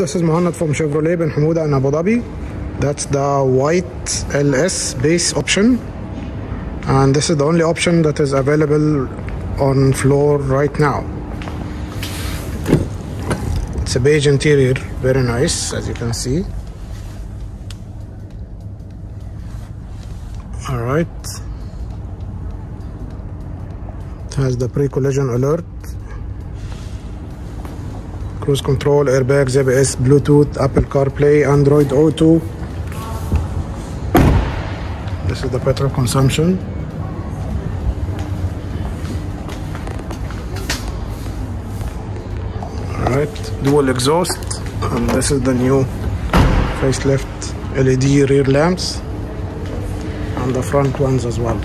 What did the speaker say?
This is Mohanad from Chevrolet Bin Hamoodah in Abu Dhabi. That's the white LS base option. And this is the only option that is available on floor right now. It's a beige interior, very nice as you can see. Alright. It has the pre-collision alert. Cruise control, airbags, ABS, Bluetooth, Apple CarPlay, Android Auto. This is the petrol consumption. Alright, dual exhaust. And this is the new facelift LED rear lamps. And the front ones as well.